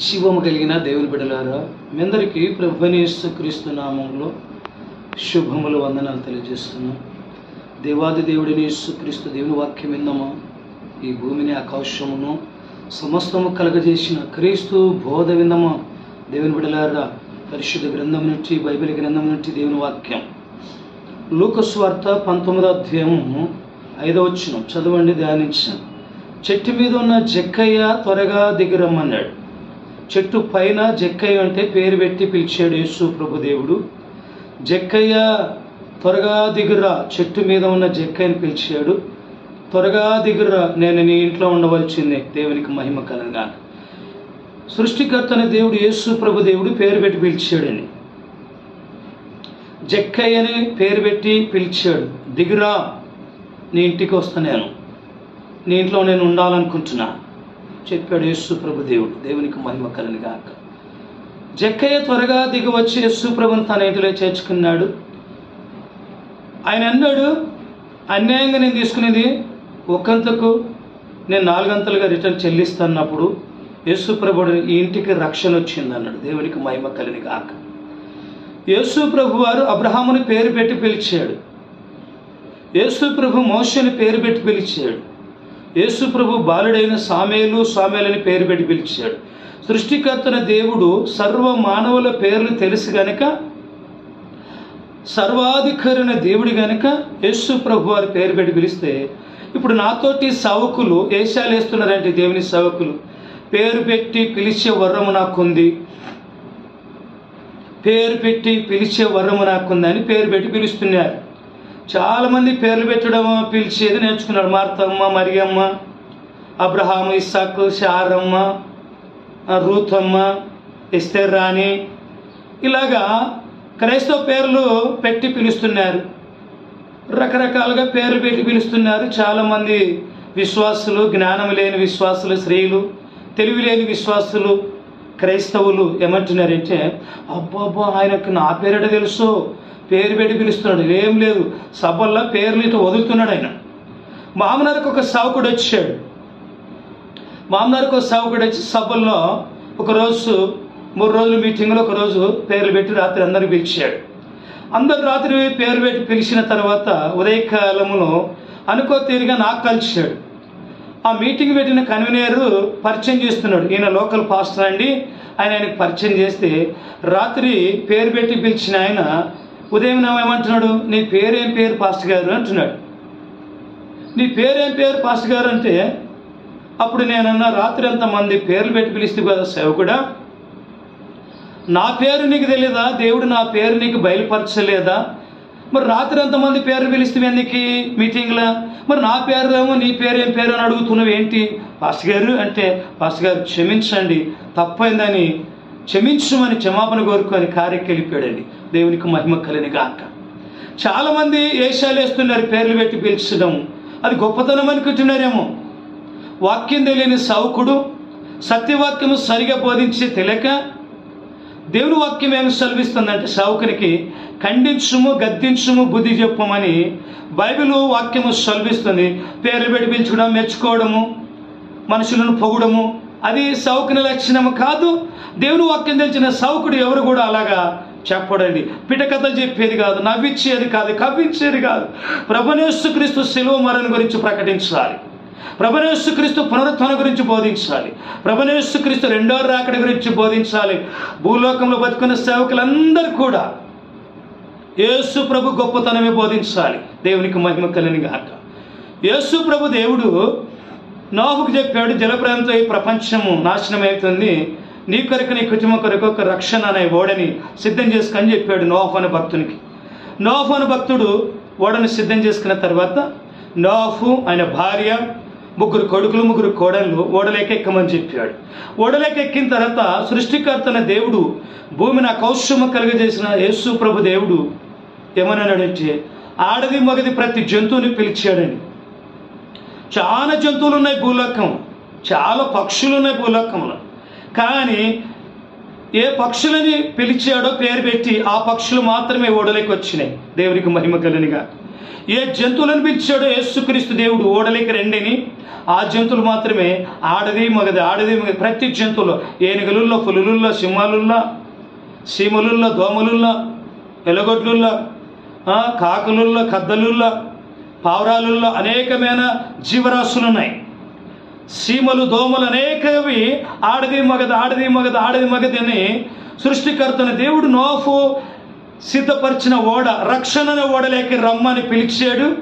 జీవము కలిగిన దేవుని బిడ్డలారా మీ అందరికీ ప్రభునేశ్వ క్రీస్తు నామంలో శుభములు వందనాలు తెలియజేస్తున్నాం. దేవాది దేవుడిని యేసుక్రీస్తు దేవుని వాక్యం విందమా? ఈ భూమిని ఆకాశమును సమస్తము కలగజేసిన క్రీస్తు బోధ విందమా? దేవుని బిడ్డలారా పరిశుద్ధ గ్రంథం నుంచి బైబిల్ గ్రంథం నుంచి దేవుని వాక్యం. లూకస్వార్త పంతొమ్మిదో అధ్యాయము ఐదో వచ్చిన చదవండి ధ్యానించాను చెట్టు మీద ఉన్న జక్కయ్య త్వరగా దిగిరమ్మన్నాడు చెట్టు పైన జక్కయ్య అంటే పేరు పెట్టి పిలిచాడు యేసు ప్రభు దేవుడు. జక్కయ్య త్వరగా దిగురా చెట్టు మీద ఉన్న జక్కయ్యని పిలిచాడు. త్వరగా దిగురా నేను నీ ఇంట్లో ఉండవలసిందే దేవునికి మహిమ కలగా. సృష్టికర్తని దేవుడు యేసు ప్రభు దేవుడు పేరు పెట్టి పిలిచాడని. జక్కయ్యని పేరు పెట్టి పిలిచాడు దిగురా నీ ఇంటికి వస్తా నేను. నీ ఇంట్లో నేను ఉండాలనుకుంటున్నా. చెప్పాడు యేసు ప్రభు దేవుడు. దేవునికి మహిమ కలని గాక. జక్కయ్య త్వరగా దిగివచ్చి యేసు ప్రభుని తన ఇంటిలో చేర్చుకున్నాడు. ఆయన అన్నాడు అన్యాయంగా నేను తీసుకునేది ఒక్కంతకు నేను నాలుగంతలుగా రిటర్న్ చెల్లిస్తున్నప్పుడు యేసు ప్రభుడు ఈ ఇంటికి రక్షణ వచ్చింది అన్నాడు. దేవునికి మహిమ కలిని గాక. యేసు ప్రభు వారు అబ్రహాముని పేరు పెట్టి పిలిచాడు. యేసు ప్రభు మోషని పేరు పెట్టి పిలిచాడు. యేసుప్రభు బాలుడైన సామేలు సామేలని పేరు పెట్టి పిలిచాడు. సృష్టికర్తన దేవుడు సర్వ మానవుల పేర్లు తెలుసు గనక సర్వాధికారైన దేవుడి గనక యేసు ప్రభు వారి పేరు పెట్టి పిలిస్తే ఇప్పుడు నాతోటి సవకులు ఏషాలు వేస్తున్నారంటే దేవుని సవకులు పేరు పెట్టి పిలిచే వరము నాకుంది. పేరు పెట్టి పిలిచే వరము నాకుందని పేరు పెట్టి పిలుస్తున్నారు. చాలామంది పేర్లు పెట్టడం పిలిచేది నేర్చుకున్నాడు మార్తమ్మ మరియమ్మ అబ్రహాము ఇస్సాకు షారమ్మ రూతమ్మ ఎస్తేర్ రాణి ఇలాగా క్రైస్తవ పేర్లు పెట్టి పిలుస్తున్నారు. రకరకాలుగా పేర్లు పెట్టి పిలుస్తున్నారు. చాలామంది విశ్వాసులు జ్ఞానం లేని విశ్వాసులు స్త్రీలు తెలివి లేని విశ్వాసులు క్రైస్తవులు ఏమంటున్నారంటే అబ్బాబ్బా ఆయనకు నా పేరేట తెలుసు. పేరు పెట్టి పిలుస్తున్నాడు. ఏం లేదు. సభల్లో పేర్లు ఇటు వదులుతున్నాడు ఆయన. మామనారికి ఒక సావుకుడు వచ్చాడు. మామనారికి ఒక సావుకుడు వచ్చి సభల్లో ఒకరోజు మూడు రోజులు మీటింగ్లో ఒకరోజు పేర్లు పెట్టి రాత్రి అందరికి పిలిచాడు. అందరు రాత్రి పేరు పెట్టి పిలిచిన తర్వాత ఉదయకాలంలో అనుకో తీరుగా నాకు కలిసాడు ఆ మీటింగ్ పెట్టిన కన్వీనర్ పరిచయం చేస్తున్నాడు. ఈయన లోకల్ పాస్టర్ అండి. ఆయన ఆయనకు పరిచయం చేస్తే రాత్రి పేరు పెట్టి పిలిచిన ఆయన ఉదయం ఏమంటున్నాడు? నీ పేరేం పేరు పాస్టర్ గారు? అంటున్నాడు. నీ పేరేం పేరు పాస్టర్ గారు? అంటే అప్పుడు నేనన్నా రాత్రి అంతమంది పేర్లు పెట్టి పిలిస్తే కదా సేవకుడా? నా పేరు నీకు తెలియదా దేవుడు నా పేరు నీకు బయలుపరచలేదా? మరి రాత్రి ఎంతమంది పేరు పిలిస్తే ఎందుకు మీటింగ్లో? మరి నా పేరు ఏమో నీ పేరు ఏం పేరు అని అడుగుతున్నావు ఏంటి? పాస్టర్ గారు అంటే పాస్టర్ గారు క్షమించండి తప్పైందని క్షమించమని క్షమాపణ కోరుకొని కార్యకి వెళ్ళిపోయాడండి. దేవునికి మహిమ కలినిగాక చాలామంది ఏషాలు వేస్తున్నారు పేర్లు పెట్టి పిలిచడం. అది గొప్పతనం అనుకుంటున్నారేమో. వాక్యం తెలియని సౌకుడు సత్యవాక్యము సరిగా బోధించి తెలియక దేవుని వాక్యం ఏమి సెలవిస్తుందంటే సౌకునికి ఖండించుము గద్దించుము బుద్ధి చెప్పమని బైబిల్ వాక్యము సెలవిస్తుంది. పేర్లు పెట్టి పిలుచుకోవడం మెచ్చుకోవడము మనుషులను పొగడము అది సౌకుని లక్షణము కాదు. దేవుని వాక్యం తెలిసిన సౌకుడు ఎవరు కూడా అలాగా చెప్పడండి. పిటకథలు చెప్పేది కాదు నవ్విచ్చేది కాదు కవ్వించేది కాదు. ప్రభనేశ్వక్రీస్తు శిలువ మరణ గురించి ప్రకటించాలి. ప్రభనేశ్వక్రీస్తు పునరుత్థాన గురించి బోధించాలి. ప్రభనేశ్వక్రీస్తు రెండో రాకడ గురించి బోధించాలి. భూలోకంలో బతుకున్న సేవకులందరూ కూడా యేసు ప్రభు గొప్పతనమే బోధించాలి. దేవునికి మహిమ కలిని గాక. యేసు ప్రభు దేవుడు నోహుకు చెప్పాడు జలప్రాయంతో ఈ ప్రపంచము నాశనం అవుతుంది నీ కొరకు నీ కుటుంబం కొరకు ఒక రక్షణ అనే ఓడని సిద్ధం చేసుకొని చెప్పాడు నోఫ్ అనే భక్తునికి. నోఫ్ అనే భక్తుడు ఓడని సిద్ధం చేసుకున్న తర్వాత నోహు ఆయన భార్య ముగ్గురు కొడుకులు ముగ్గురు కోడళ్ళు ఓడలేకెక్కమని చెప్పాడు. ఓడలేకెక్కిన తర్వాత సృష్టికర్తన దేవుడు భూమిని కౌశమ కలుగజేసిన యేసు ప్రభు దేవుడు ఏమన్నాడంటే ఆడది మగది ప్రతి జంతువుని పిలిచాడని. చాలా జంతువులు ఉన్నాయి భూలోకం. చాలా పక్షులు ఉన్నాయి భూలోకంలో. కానీ ఏ పక్షులని పిలిచాడో పేరు పెట్టి ఆ పక్షులు మాత్రమే ఓడలేకి వచ్చినాయి. దేవునికి మహిమ కలినిగా ఏ జంతువులను పిలిచాడో యేసుక్రీస్తు దేవుడు ఓడలేక రెండిని ఆ జంతువులు మాత్రమే ఆడది మగది ఆడది మగది ప్రతి జంతువులో ఏనుగులుల్లో పులులుల్లో సింహాలుల్లో సీమలుల్లో దోమలుల్లో ఎలగొడ్లుల్లో కాకులుల్లో కద్దలుల్లో పావురాలుల్లో అనేకమైన జీవరాశులు ఉన్నాయి. సీమలు దోమలు అనేకవి ఆడది మగది ఆడది మగది ఆడది మగది అని సృష్టికర్తన దేవుడు నోఫు సిద్ధపరిచిన ఓడ రక్షణ ఓడలేకి రమ్మని పిలిచాడు.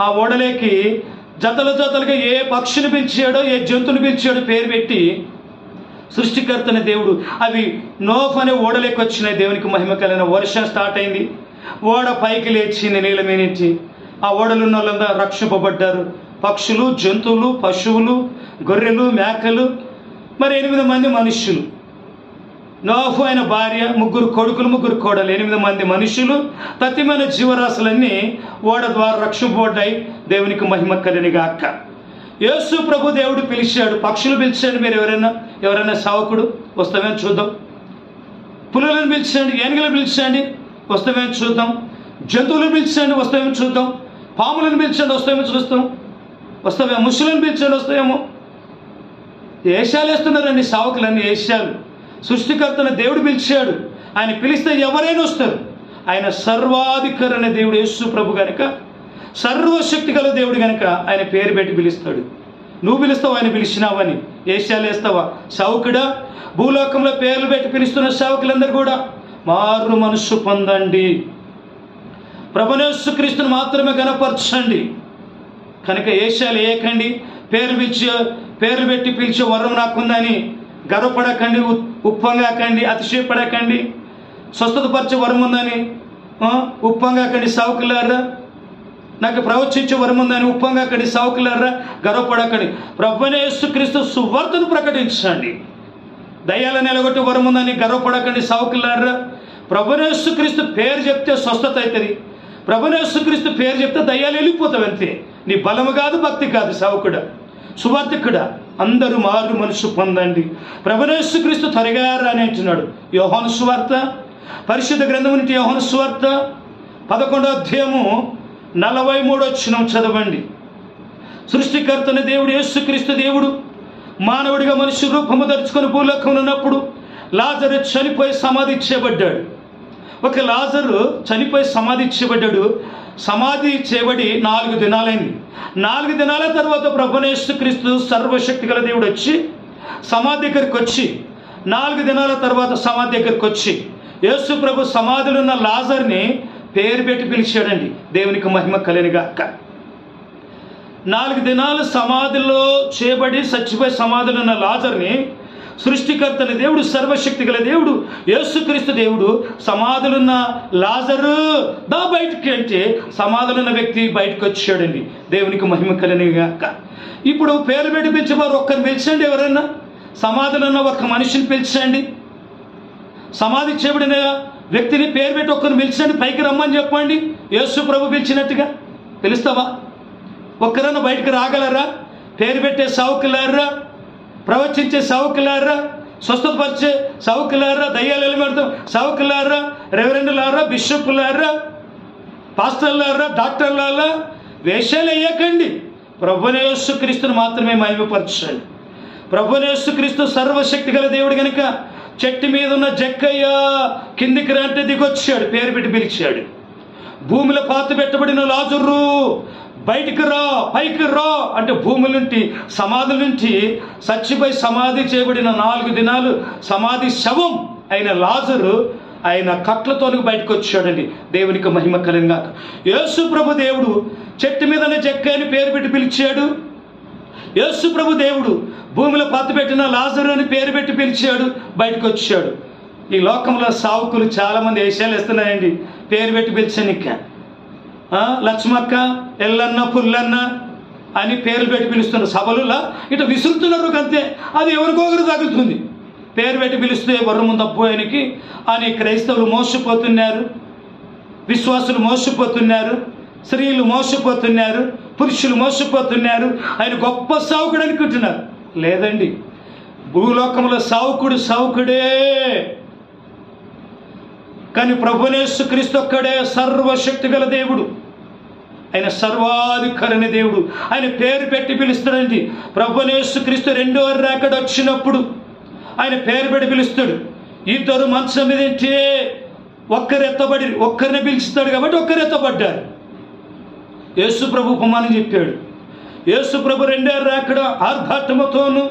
ఆ ఓడలేకి జతల జతలుగా ఏ పక్షిని పిలిచాడో ఏ జంతువుని పిలిచాడో పేరు పెట్టి సృష్టికర్తన దేవుడు అవి నోఫ్ అనే ఓడలేకి వచ్చినాయి. దేవునికి మహిమ కలిగిన వర్షం స్టార్ట్ అయింది. ఓడ పైకి లేచింది నీళ్ళ మీద ఆ ఓడలున్న వాళ్ళంతా వాళ్ళందరూ రక్షింపబడ్డారు. పక్షులు జంతువులు పశువులు గొర్రెలు మేకలు మరి ఎనిమిది మంది మనుష్యులు. నోఫు అయిన భార్య ముగ్గురు కొడుకులు ముగ్గురు కోడలు ఎనిమిది మంది మనుషులు తత్తిమైన జీవరాశులన్నీ ఓడ ద్వారా రక్షింపబడ్డాయి. దేవునికి మహిమ కలిని గాక యేసు ప్రభు దేవుడు పిలిచాడు. పక్షులు పిలిచాడు మీరు ఎవరైనా? ఎవరైనా సావకుడు? వస్తామని చూద్దాం. పులులను పిలిచండి ఏనుగులను పిలిచండి వస్తామేమో చూద్దాం. జంతువులను పిలిచండి వస్తామేమో చూద్దాం. పాములను పిలిచండి వస్తామేమో చూస్తాం. వస్తామేమో? ముసులను పిలిచండి వస్తాయేమో ఏషాలు వేస్తున్నారండి సావకులన్నీ ఏషాలు సృష్టికర్తన దేవుడు పిలిచాడు. ఆయన పిలిస్తే ఎవరైనా వస్తారు. ఆయన సర్వాధికారి అనే దేవుడు యేసు ప్రభు కనుక సర్వశక్తి గల దేవుడు కనుక ఆయన పేరు పెట్టి పిలుస్తాడు. నువ్వు పిలుస్తావు? ఆయన పిలిచినావని. ఏషాలు వేస్తావా సావుకుడా? భూలోకంలో పేర్లు పెట్టి పిలుస్తున్న సావుకులందరూ కూడా మారు మనస్సు పొందండి. ప్రభునేసు క్రీస్తుని మాత్రమే కనపరచండి కనుక ఏషాలు ఏకండి పేరు పిలిచి పేర్లు పెట్టి పిలిచే వరం నాకుందని గర్వపడకండి ఉప్పంగాకండి ఉప్పొంగాకండి అతిశయపడకండి. స్వస్థతపరిచే వరం ఉందని ఉప్పంగాకండి ఉప్పొంగాకండి సావుకులారా? నాకు ప్రవచించే వరం ఉందని ఉప్పొంగాకండి సావుకులారా? గర్వపడకండి. ప్రభునేసు క్రీస్తు సువార్తను ప్రకటించండి. దయ్యాల నిలగొట్టి వరం ఉందని గర్వపడకండి సావుకులారా? ప్రభునేసు క్రీస్తు పేరు చెప్తే స్వస్థత అవుతుంది. ప్రభునేసు క్రీస్తు పేరు చెప్తే దయ్యాలు వెళ్ళిపోతావు అంతే. నీ బలము కాదు భక్తి కాదు సవకుడ. సువార్థికుడా. అందరూ మారు మనసు పొందండి. ప్రభునేసు క్రీస్తు త్వరగా రాని అంటున్నాడు. యోహోను సువార్త పరిశుద్ధ గ్రంథం నుండి యోహోను సువార్త పదకొండో అధ్యాయము నలభై మూడో వచ్చినం చదవండి. సృష్టికర్తన దేవుడు యేసుక్రీస్తు దేవుడు మానవుడిగా మనిషి రూపము ధరించుకొని భూలోకం ఉన్నప్పుడు లాజరు చనిపోయి సమాధి చేయబడ్డాడు ఒక లాజరు చనిపోయి సమాధి చేయబడ్డాడు సమాధి చేయబడి నాలుగు దినాలైంది. నాలుగు దినాల తర్వాత ప్రభునేశ్వ క్రీస్తు సర్వశక్తి గల దేవుడు వచ్చి సమాధి దగ్గరికి వచ్చి నాలుగు దినాల తర్వాత సమాధి దగ్గరికి వచ్చి యేసు ప్రభు సమాధిలో ఉన్న లాజర్ని పేరు పెట్టి పిలిచాడండి. దేవునికి మహిమ కలినిగాక నాలుగు దినాలు సమాధిలో చేయబడి చచ్చిపోయి సమాధిలో ఉన్న లాజర్ని సృష్టికర్తని దేవుడు సర్వశక్తి గల దేవుడు యేసుక్రీస్తు దేవుడు సమాధులున్న లాజరు దా బయటికి అంటే సమాధులున్న వ్యక్తి బయటకు వచ్చాడండి. దేవునికి మహిమ కలినిగాక ఇప్పుడు పేరు పెట్టి పిలిచేవారు ఒక్కరిని పిలిచండి ఎవరైనా సమాధులున్న ఒక్క మనిషిని పిలిచండి. సమాధి చేయబడిన వ్యక్తిని పేరు పెట్టి ఒక్కరిని పిలిచండి పైకి రమ్మని చెప్పండి. యేసు ప్రభు పిలిచినట్టుగా. పిలుస్తావా? ఒక్కరన్నా బయటకు రాగలరా? పేరు పెట్టే సౌకులారా ప్రవచించే సౌకులారా స్వస్థపరిచే సౌకులారా దయ్యాలు ఎలిమెడతాం సౌకులారా రెవరెండులారా బిషప్పులారా పాస్టర్లారా డాక్టర్లారా వేషాలు వేయకండి. ప్రభునేసు క్రీస్తుని మాత్రమే మహిమపరచండి. ప్రభునేసు క్రీస్తు సర్వశక్తి గల దేవుడు కనుక చెట్టు మీద ఉన్న జక్కయ్య కిందికి రంటే దిగొచ్చాడు పేరు పెట్టి పిలిచాడు. భూమిలో పాత పెట్టబడిన లాజుర్రు బయటికి రా పైకి రా అంటే భూమి నుండి సమాధి నుంచి చచ్చిపోయి సమాధి చేయబడిన నాలుగు దినాలు సమాధి శవం అయిన లాజరు ఆయన కట్లతోనికి బయటకు వచ్చాడండి. దేవునికి మహిమ కలిగినాక యేసు ప్రభు దేవుడు చెట్టు మీదనే చెక్క అని పేరు పెట్టి పిలిచాడు. యేసు ప్రభు దేవుడు భూమిలో పాత పెట్టిన లాజరు అని పేరు పెట్టి పిలిచాడు బయటకు వచ్చాడు. ఈ లోకంలో సావుకులు చాలామంది వేషాలు ఇస్తున్నాయండి పేరు పెట్టి పిలిచాను లక్ష్మక్క ఎల్లన్న పుల్లన్న అని పేర్లు పెట్టి పిలుస్తున్న సభలులా ఇటు విసురుతున్నారు అంతే అది ఎవరికొకరు తగులుతుంది. పేరు పెట్టి పిలిస్తే వర్రము తప్పు ఆయనకి అని క్రైస్తవులు మోసపోతున్నారు. విశ్వాసులు మోసపోతున్నారు. స్త్రీలు మోసపోతున్నారు. పురుషులు మోసపోతున్నారు. ఆయన గొప్ప సావుకుడు అనుకుంటున్నారు. లేదండి. భూలోకంలో సావుకుడు సావుకుడే. కానీ ప్రభునేసు క్రీస్తు ఒక్కడే సర్వశక్తి గల దేవుడు. ఆయన సర్వాధికారైన దేవుడు. ఆయన పేరు పెట్టి పిలుస్తాడండి. ప్రభునేసు క్రీస్తు రెండో రాకడ వచ్చినప్పుడు ఆయన పేరు పెట్టి పిలుస్తాడు. ఇద్దరు మంచం మీద ఉంటే ఒక్కరు ఎత్తబడి ఒక్కరిని పిలుస్తాడు కాబట్టి ఒక్కరు ఎత్తబడ్డారు. యేసు ప్రభు ఉపమానం చెప్పాడు. యేసు ప్రభు రెండో రాకడ ఆర్భాటముతోను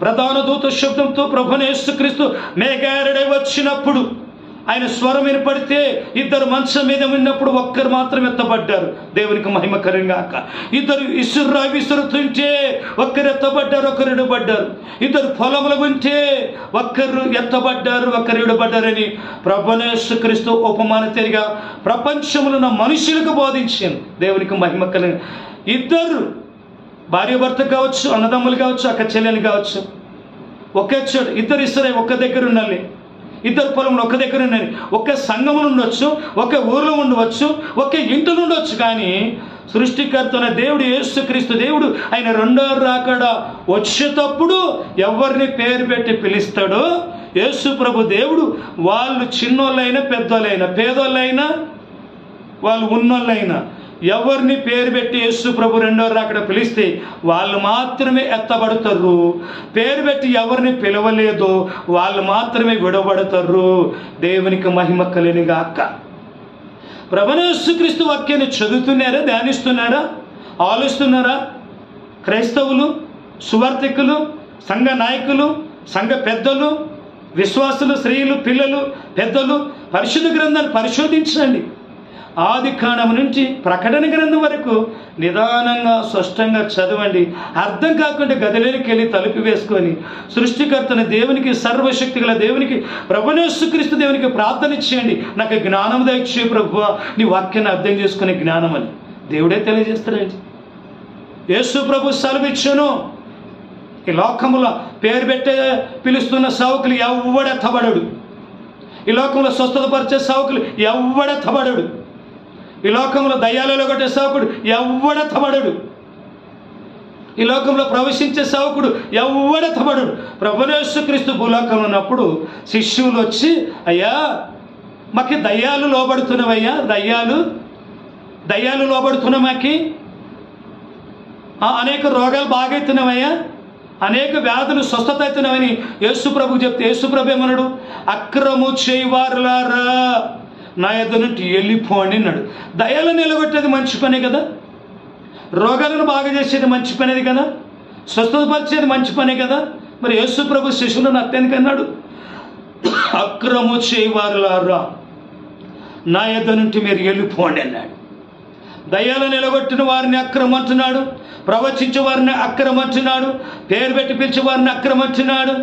ప్రధాన దూత శబ్దంతో ప్రభునేసు క్రీస్తు మేఘారడే వచ్చినప్పుడు ఆయన స్వరం వినపడితే ఇద్దరు మంచం మీద ఉన్నప్పుడు ఒక్కరు మాత్రం ఎత్తబడ్డారు. దేవునికి మహిమకరంగాక ఇద్దరు ఇసుర్రా విసురుతుంటే ఒక్కరు ఎత్తబడ్డారు ఒకరు ఇడబడ్డారు. ఇద్దరు పొలములు ఉంటే ఒక్కరు ఎత్తబడ్డారు ఒకరు ఇడబడ్డారని ప్రభునేశ్వక్రీస్తు ఉపమాన తిరిగా ప్రపంచంలో మనుషులకు బోధించాను. దేవునికి మహిమకరంగా ఇద్దరు భార్య భర్త కావచ్చు అన్నదమ్ములు కావచ్చు అక్క చెల్లెలు కావచ్చు. ఒకే చోట ఇద్దరు ఇస్తారే ఒక్క దగ్గర ఉండాలి. ఇద్దరు పొలంలో ఒక్క దగ్గర ఉండని ఒకే సంఘం ఉండొచ్చు ఒకే ఊర్లో ఉండవచ్చు ఒకే ఇంటిలో ఉండొచ్చు కానీ సృష్టికర్తన దేవుడు యేసుక్రీస్తు దేవుడు ఆయన రెండో రాకడ వచ్చేటప్పుడు ఎవరిని పేరు పెట్టి పిలుస్తాడో యేసు ప్రభు దేవుడు వాళ్ళు చిన్నోళ్ళైనా పెద్దోళ్ళైనా పేదోళ్ళైనా వాళ్ళు ఉన్నోళ్ళైనా ఎవరిని పేరు పెట్టి యేసు ప్రభు రెండో అక్కడ పిలిస్తే వాళ్ళు మాత్రమే ఎత్తబడతారు. పేరు పెట్టి ఎవరిని పిలవలేదో వాళ్ళు మాత్రమే విడబడతారు దేవునికి మహిమ కలినిగా అక్క ప్రభనేశ్వక్రీస్తు వాక్యాన్ని చదువుతున్నారా? ధ్యానిస్తున్నారా? ఆలోచిస్తున్నారా? క్రైస్తవులు సువార్థికులు సంఘ నాయకులు సంఘ పెద్దలు విశ్వాసులు స్త్రీలు పిల్లలు పెద్దలు పరిశుద్ధ గ్రంథాన్ని పరిశోధించండి. ఆది కాండం నుంచి ప్రకటన గ్రంథం వరకు నిదానంగా స్పష్టంగా చదవండి. అర్థం కాకుండా గదిలోకి వెళ్ళి తలుపు వేసుకొని సృష్టికర్తన దేవునికి సర్వశక్తి గల దేవునికి ప్రభునేశ్వక్రీస్తు దేవునికి ప్రార్థన చేయండి. నాకు జ్ఞానం దయచే ప్రభు నీ వాక్యాన్ని అర్థం చేసుకునే జ్ఞానం అని దేవుడే తెలియజేస్తాడండి. యేసు ప్రభు సెలవిచ్చును. ఈ లోకంలో పేరు పెట్టే పిలుస్తున్న సావుకులు తబడడు? ఈ లోకంలో స్వస్థత పరిచే సావుకులు తబడడు? ఈ లోకంలో దయ్యాలలో కొట్టే సావుకుడు ఎవ్వడెత్తబడడు ఈ లోకంలో ప్రవేశించే సావుకుడు ఎవ్వడెత్తబడడు ప్రభునేశ్వక్రీస్తు భూలోకంలో ఉన్నప్పుడు శిష్యులు వచ్చి అయ్యా మాకి దయ్యాలు లోబడుతున్నవయ్యా దయ్యాలు దయ్యాలు లోబడుతున్నా మాకి. అనేక రోగాలు బాగైతున్నావయ్యా అనేక వ్యాధులు స్వస్థత అవుతున్నావని యేసు ప్రభు చెప్తే యేసు ప్రభు ఏమన్నాడు? అక్రము చేయవారులారా. నా యొద్ద నుండి వెళ్ళిపోండి అన్నాడు. దయలు నిలబెట్టేది మంచి పనే కదా? రోగాలను బాగా చేసేది మంచి పనేది కదా? స్వస్థతపరిచేది మంచి పనే కదా? మరి యేసు ప్రభు శిష్యులను అత్యనికి అన్నాడు. అక్రము చేయవారులారా నా యొద్ద నుండి మీరు వెళ్ళిపోండి అన్నాడు. దయ్యాలు నిలగొట్టిన వారిని అక్రమంటున్నాడు ప్రవచించే వారిని అక్రమంటున్నాడు పేరు పెట్టి పిలిచే వారిని అక్రమంటున్నాడు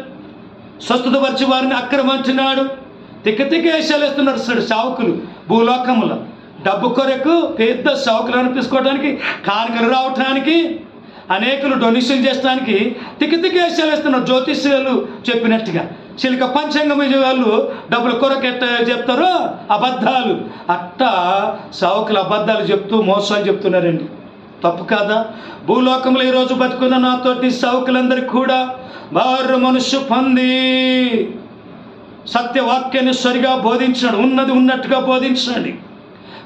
స్వస్థతపరిచే వారిని అక్రమంటున్నాడు తిక్కతిక్క వేషాలు వేస్తున్నారు సార్ సావుకులు భూలోకములో. డబ్బు కొరకు పెద్ద సావుకులు అనిపించుకోవడానికి కానుకలు రావటానికి అనేకులు డొనేషన్ చేసడానికి తిక్క వేషాలు వేస్తున్నారు జ్యోతిష్యులు చెప్పినట్టుగా. చిలిక పంచాంగం వాళ్ళు డబ్బుల కొరకు ఎట్ట చెప్తారో అబద్ధాలు. అట్టా సావుకులు అబద్ధాలు చెప్తూ మోసాలు చెప్తున్నారండి. తప్పు కాదా? భూలోకంలో ఈరోజు బతుకున్న నాతోటి సౌకులందరికీ కూడా వారు మనుషు పొంది. సత్యవాక్యాన్ని సరిగా బోధించండి ఉన్నది ఉన్నట్టుగా బోధించండి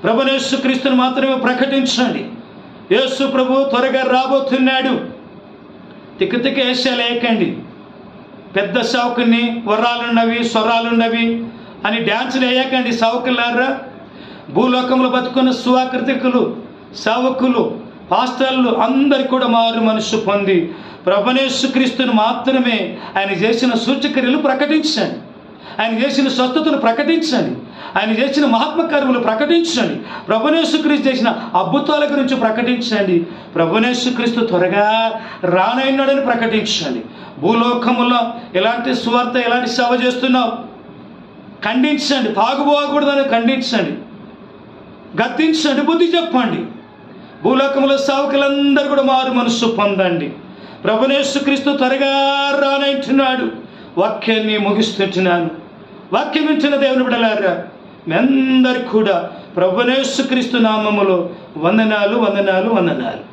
ప్రభునేసు క్రీస్తుని మాత్రమే ప్రకటించండి యేసు ప్రభు త్వరగా రాబోతున్నాడు. తిక్క తిక్క వేయకండి పెద్ద సావుకుని వరాలున్నవి స్వరాలున్నవి అని డ్యాన్సులు వేయకండి. సౌకులారా భూలోకంలో బతుకున్న సువాకృతికులు సావకులు పాస్టర్లు అందరు కూడా మారు మనసు పొంది ప్రభనేసు క్రీస్తుని మాత్రమే ఆయన చేసిన సూచక్రియలు ప్రకటించండి. ఆయన చేసిన స్వస్థతను ప్రకటించండి. ఆయన చేసిన మహాత్మ కార్యములు ప్రకటించండి. ప్రభునేశ్వక్రీస్తు చేసిన అద్భుతాల గురించి ప్రకటించండి. ప్రభునేశ్వక్రీస్తు త్వరగా రానైనాడని ప్రకటించండి. భూలోకములో ఎలాంటి సువార్త ఎలాంటి సేవ చేస్తున్నావు? ఖండించండి. తాగుపోకూడదని ఖండించండి. గద్దించండి. బుద్ధి చెప్పండి. భూలోకంలో సావుకులందరూ కూడా మారు మనస్సు పొందండి. ప్రభునేశ్వక్రీస్తు త్వరగా రానంటున్నాడు వాక్యాన్ని ముగిస్తున్నాను. వాక్యం వింటున్న దేవుని బిడలారా మీ అందరికి కూడా ప్రభునేశ్వక్రీస్తు నామములో వందనాలు వందనాలు వందనాలు.